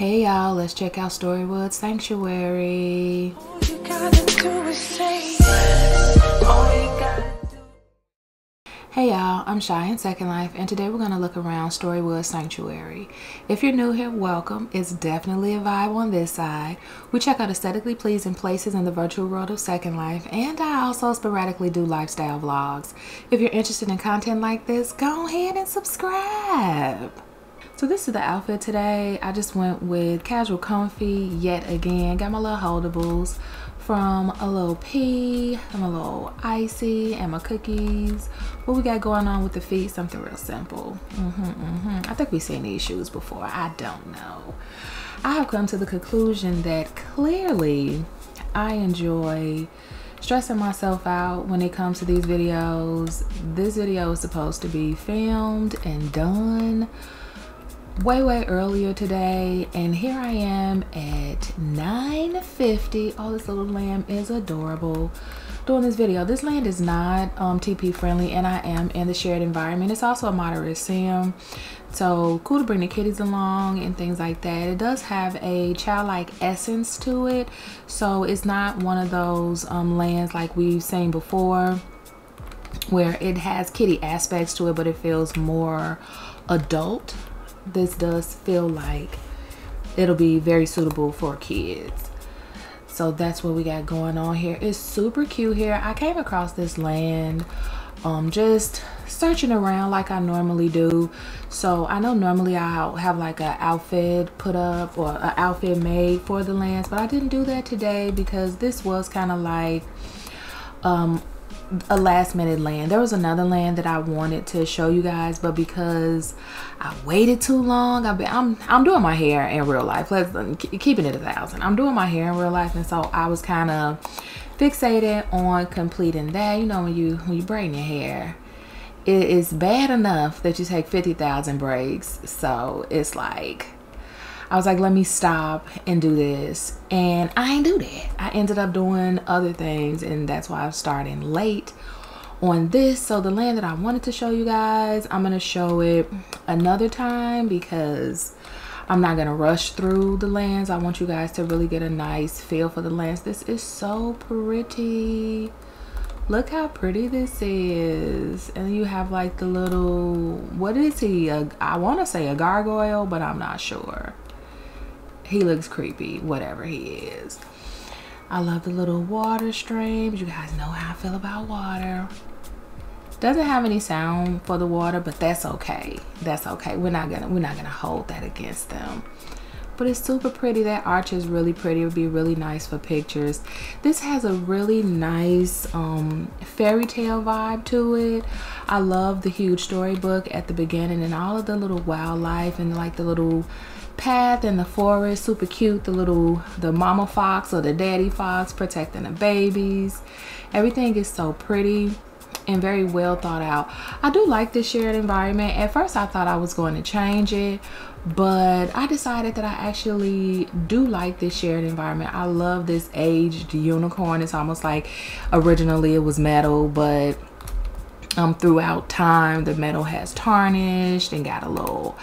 Hey y'all, let's check out Storywood Sanctuary. Hey y'all, I'm Shy in Second Life and today we're going to look around Storywood Sanctuary. If you're new here, welcome. It's definitely a vibe on this side. We check out aesthetically pleasing places in the virtual world of Second Life and I also sporadically do lifestyle vlogs. If you're interested in content like this, go ahead and subscribe. So this is the outfit today. I just went with casual comfy yet again. Got my little holdables from a little P, I'm a little icy, and my cookies. What we got going on with the feet? Something real simple. Mm -hmm, mm -hmm. I think we've seen these shoes before. I don't know. I have come to the conclusion that clearly I enjoy stressing myself out when it comes to these videos. This video is supposed to be filmed and done way way earlier today and here I am at 9:50. oh this little lamb is adorable. Doing this video. This land is not um, TP friendly and I am in the shared environment. It's also a moderate sim so cool to bring the kitties along and things like that. It does have a childlike essence to it so it's not one of those um, lands like we've seen before where it has kitty aspects to it but it feels more adult this does feel like it'll be very suitable for kids. So that's what we got going on here. It's super cute here. I came across this land um just searching around like I normally do. So I know normally I'll have like an outfit put up or an outfit made for the lands, but I didn't do that today because this was kind of like um a last minute land. There was another land that I wanted to show you guys, but because I waited too long, I've been, I'm I'm doing my hair in real life. Let's keeping it a thousand. I'm doing my hair in real life, and so I was kind of fixated on completing that. You know, when you when you braid your hair, it is bad enough that you take fifty thousand breaks. So it's like I was like, let me stop and do this. And I ain't do that. I ended up doing other things, and that's why I'm starting late on this. So the land that I wanted to show you guys, I'm gonna show it another time because I'm not gonna rush through the lands. I want you guys to really get a nice feel for the lands. This is so pretty. Look how pretty this is. And you have like the little, what is he? A, I wanna say a gargoyle, but I'm not sure. He looks creepy, whatever he is. I love the little water streams. You guys know how I feel about water. Doesn't have any sound for the water, but that's okay. That's okay. We're not gonna we're not gonna hold that against them. But it's super pretty. That arch is really pretty. It would be really nice for pictures. This has a really nice um, fairy tale vibe to it. I love the huge storybook at the beginning and all of the little wildlife and like the little path in the forest super cute the little the mama fox or the daddy fox protecting the babies everything is so pretty and very well thought out i do like this shared environment at first i thought i was going to change it but i decided that i actually do like this shared environment. I love this aged unicorn. It's almost like originally it was metal but um, throughout time the metal has tarnished and got a little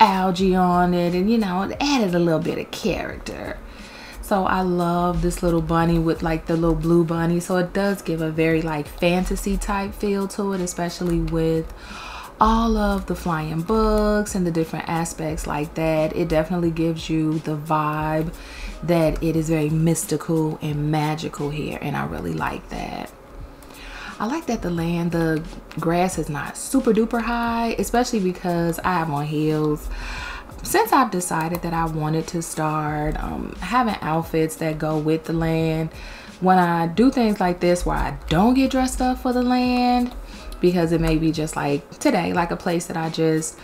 algae on it and you know it added a little bit of character. So I love this little bunny with like the little blue bunny. So it does give a very like fantasy type feel to it especially with all of the flying books and the different aspects like that it definitely gives you the vibe that it is very mystical and magical here and I really like that I like that the land, the grass is not super duper high, especially because I have on heels. Since I've decided that I wanted to start um, having outfits that go with the land, when I do things like this where I don't get dressed up for the land, because it may be just like today, like a place that I just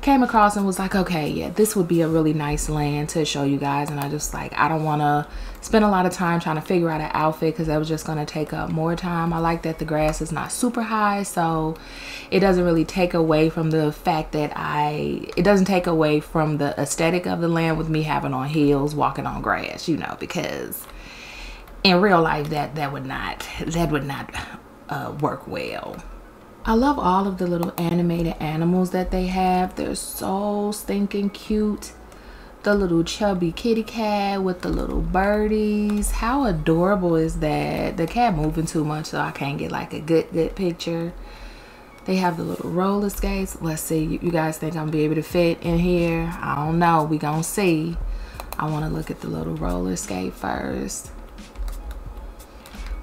came across and was like, okay, yeah, this would be a really nice land to show you guys. And I just like, I don't want to spend a lot of time trying to figure out an outfit because that was just going to take up more time. I like that the grass is not super high. So it doesn't really take away from the fact that I, it doesn't take away from the aesthetic of the land with me having on heels, walking on grass, you know, because in real life that, that would not, that would not uh, work well. I love all of the little animated animals that they have. They're so stinking cute. the little chubby kitty cat with the little birdies. How adorable is that? The cat moving too much so I can't get like a good, good picture. They have the little roller skates. Let's see. You guys think I'm gonna be able to fit in here? I don't know. We gonna see. I want to look at the little roller skate first.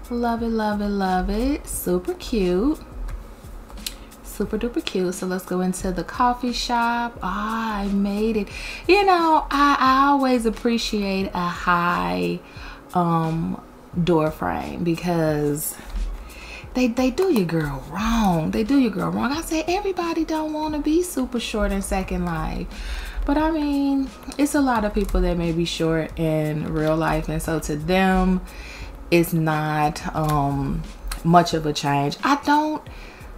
Love it, love it, love it. Super cute super duper cute. So let's go into the coffee shop. Ah, I made it. You know, I, I always appreciate a high um, door frame because they they do your girl wrong. They do your girl wrong. I say everybody don't want to be super short in Second Life. But I mean, it's a lot of people that may be short in real life and so to them it's not um much of a change. I don't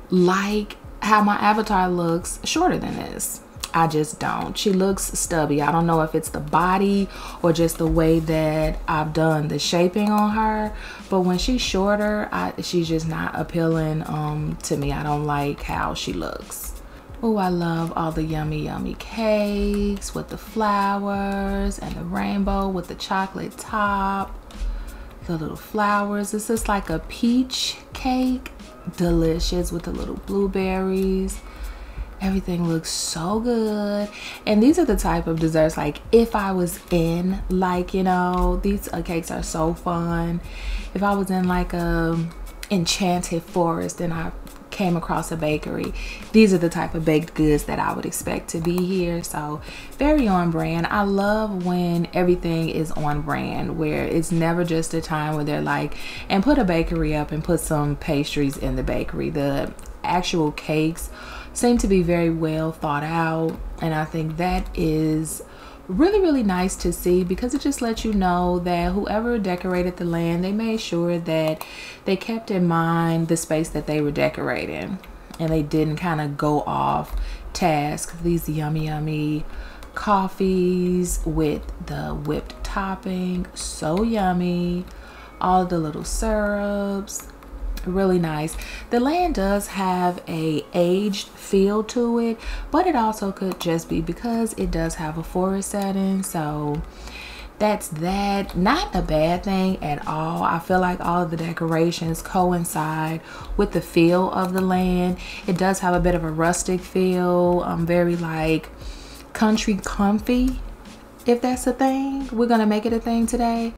like how my avatar looks shorter than this. I just don't. She looks stubby. I don't know if it's the body or just the way that I've done the shaping on her. But when she's shorter, I, she's just not appealing um, to me. I don't like how she looks. Oh, I love all the yummy, yummy cakes with the flowers and the rainbow with the chocolate top. The little flowers. This is like a peach cake delicious with the little blueberries. Everything looks so good. And these are the type of desserts like if i was in like you know these uh, cakes are so fun. If i was in like a enchanted forest and i came across a bakery. These are the type of baked goods that i would expect to be here. So very on brand. I love when everything is on brand where it's never just a time where they're like and put a bakery up and put some pastries in the bakery. The actual cakes seem to be very well thought out and i think that is really really nice to see because it just lets you know that whoever decorated the land they made sure that they kept in mind the space that they were decorating and they didn't kind of go off task. These yummy yummy coffees with the whipped topping so yummy. All the little syrups really nice. The land does have a aged feel to it but it also could just be because it does have a forest setting so that's that. Not a bad thing at all. I feel like all of the decorations coincide with the feel of the land. It does have a bit of a rustic feel um very like country comfy if that's a thing. We're gonna make it a thing today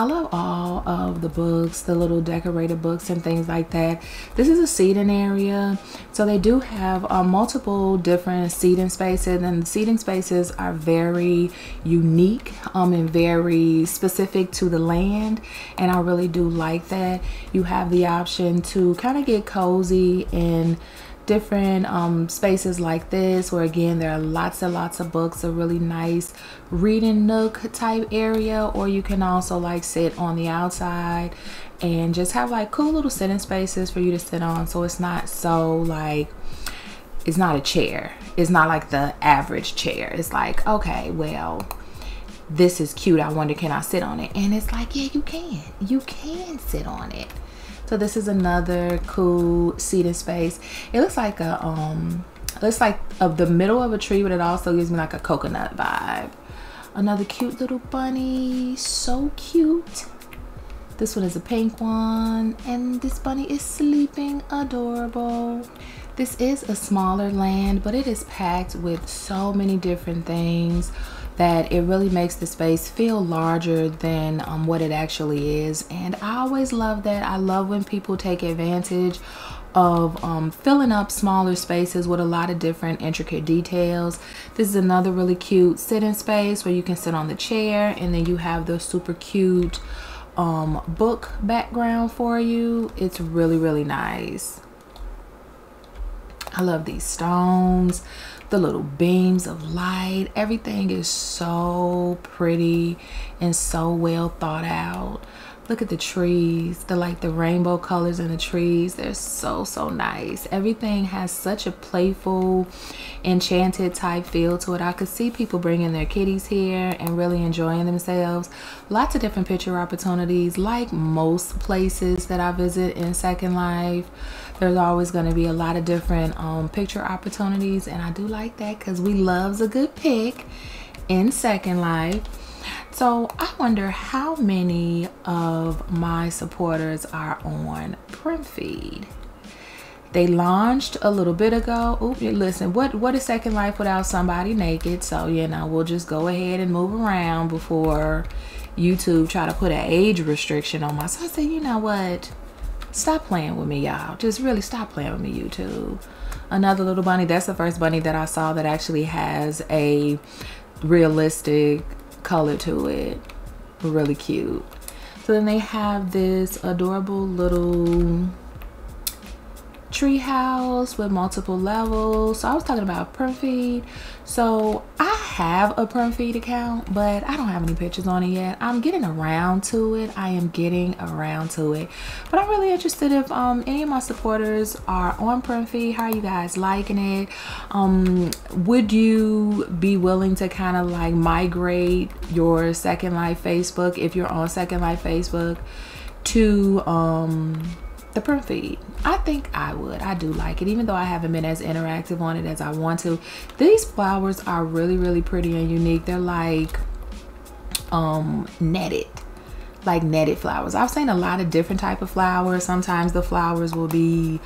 I love all of the books, the little decorated books and things like that. This is a seating area. So they do have uh, multiple different seating spaces and the seating spaces are very unique um, and very specific to the land. And I really do like that. You have the option to kind of get cozy and different um, spaces like this where again there are lots and lots of books a really nice reading nook type area or you can also like sit on the outside and just have like cool little sitting spaces for you to sit on. So it's not so like it's not a chair. It's not like the average chair. It's like okay well this is cute. I wonder can i sit on it? And it's like yeah you can. You can sit on it so this is another cool seating space. It looks like a um looks like of the middle of a tree, but it also gives me like a coconut vibe. Another cute little bunny, so cute. This one is a pink one, and this bunny is sleeping adorable. This is a smaller land, but it is packed with so many different things that it really makes the space feel larger than um, what it actually is. And I always love that. I love when people take advantage of um, filling up smaller spaces with a lot of different intricate details. This is another really cute sitting space where you can sit on the chair and then you have the super cute um, book background for you. It's really, really nice. I love these stones the little beams of light. Everything is so pretty and so well thought out. Look at the trees, the like the rainbow colors in the trees. They're so, so nice. Everything has such a playful, enchanted type feel to it. I could see people bringing their kitties here and really enjoying themselves. Lots of different picture opportunities like most places that I visit in Second Life there's always going to be a lot of different um, picture opportunities and I do like that because we loves a good pic in Second Life. So I wonder how many of my supporters are on PrimFeed. They launched a little bit ago. Oop, listen, what what is Second Life without somebody naked? So you know, we'll just go ahead and move around before YouTube try to put an age restriction on my. So I said, you know what? Stop playing with me, y'all. Just really stop playing with me, YouTube. Another little bunny. That's the first bunny that I saw that actually has a realistic color to it. Really cute. So then they have this adorable little treehouse with multiple levels. So I was talking about PrimFeed. So I have a PrimFeed account, but I don't have any pictures on it yet. I'm getting around to it. I am getting around to it. But I'm really interested if um, any of my supporters are on PrimFeed. How are you guys liking it? Um, would you be willing to kind of like migrate your Second Life Facebook if you're on Second Life Facebook to um the PrimFeed. I think I would. I do like it, even though I haven't been as interactive on it as I want to. These flowers are really, really pretty and unique. They're like um netted like netted flowers. I've seen a lot of different type of flowers. Sometimes the flowers will be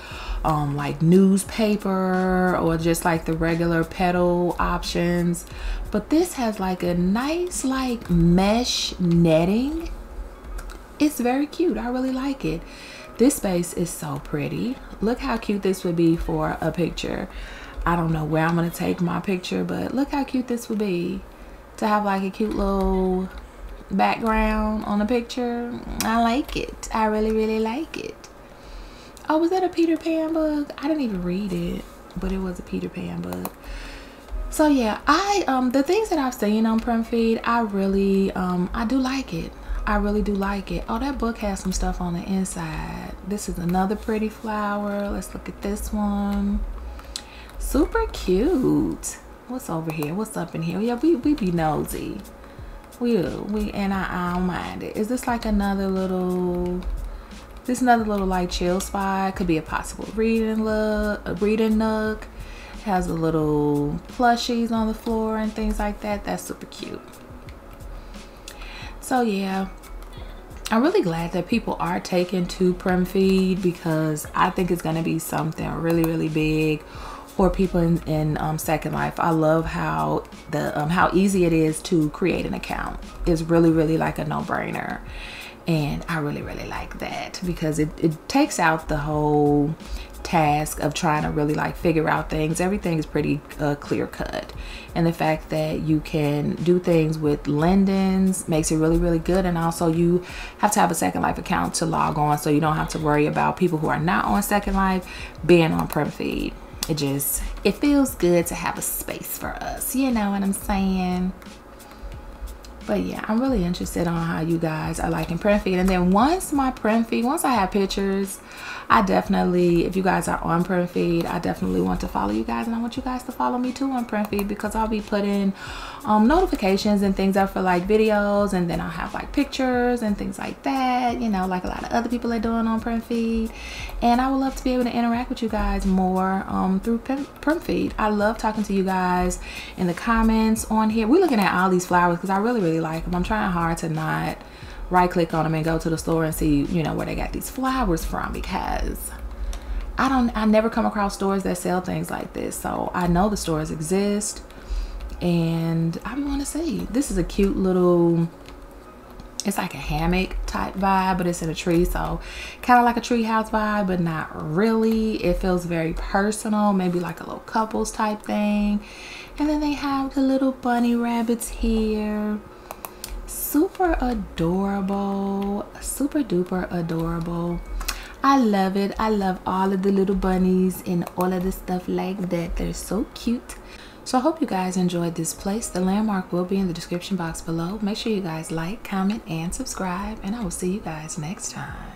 um, like newspaper or just like the regular petal options. But this has like a nice like mesh netting. It's very cute. I really like it. This space is so pretty. Look how cute this would be for a picture. I don't know where I'm going to take my picture, but look how cute this would be to have like a cute little background on a picture. I like it. I really, really like it. Oh, was that a Peter Pan book? I didn't even read it, but it was a Peter Pan book. So yeah, I um the things that I've seen on PrimFeed, I really um I do like it. I really do like it. Oh, that book has some stuff on the inside. This is another pretty flower. Let's look at this one. Super cute. What's over here? What's up in here? Yeah, we, we be nosy. We. We, and I, I don't mind it. Is this like another little, this another little like chill spot? Could be a possible reading look, a reading nook. Has a little plushies on the floor and things like that. That's super cute. So yeah, I'm really glad that people are taking to PrimFeed because I think it's going to be something really, really big for people in, in um, Second Life. I love how the um, how easy it is to create an account. It's really, really like a no-brainer. And I really, really like that because it, it takes out the whole task of trying to really like figure out things. Everything is pretty uh, clear cut. And the fact that you can do things with Lindens makes it really, really good. And also you have to have a Second Life account to log on so you don't have to worry about people who are not on Second Life being on PrimFeed. It just, it feels good to have a space for us. You know what I'm saying? but yeah i'm really interested on how you guys are liking PrimFeed and then once my PrimFeed once i have pictures I definitely, if you guys are on PrimFeed, I definitely want to follow you guys and I want you guys to follow me too on PrimFeed because I'll be putting um, notifications and things up for like videos and then I'll have like pictures and things like that, you know, like a lot of other people are doing on PrimFeed. And I would love to be able to interact with you guys more um, through PrimFeed. I love talking to you guys in the comments on here. We're looking at all these flowers because I really, really like them. I'm trying hard to not right click on them and go to the store and see, you know, where they got these flowers from because I don't, I never come across stores that sell things like this. So I know the stores exist and I want to see. This is a cute little, it's like a hammock type vibe, but it's in a tree. So kind of like a treehouse vibe, but not really. It feels very personal, maybe like a little couples type thing. And then they have the little bunny rabbits here super adorable super duper adorable. I love it. I love all of the little bunnies and all of the stuff like that. They're so cute. So I hope you guys enjoyed this place. The landmark will be in the description box below. Make sure you guys like comment and subscribe and I will see you guys next time